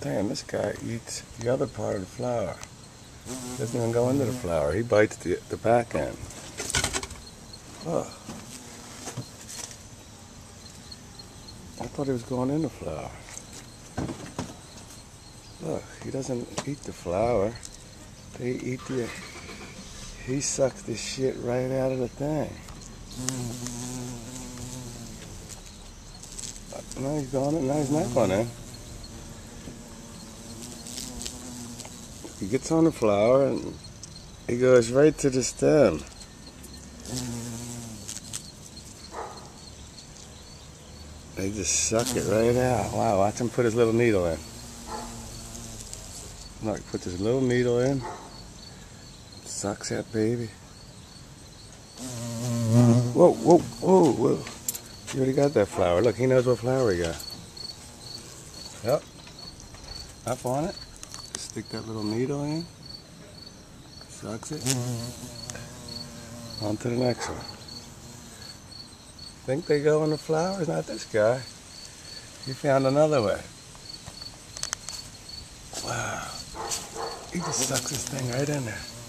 Damn, this guy eats the other part of the flower. Doesn't even go into the flower. He bites the, the back end. Oh. I thought he was going in the flower. Look, he doesn't eat the flower. They eat the... He sucks the shit right out of the thing. Now he's in. Now he's not going in. He gets on the flower and he goes right to the stem. They just suck it right out. Wow, watch him put his little needle in. Look, put his little needle in. Sucks that baby. Whoa, whoa, whoa, whoa. You already got that flower. Look, he knows what flower he got. Yep. Up on it. Stick that little needle in. Sucks it. On to the next one. Think they go in the flowers? Not this guy. He found another way. Wow. He just sucks this thing right in there.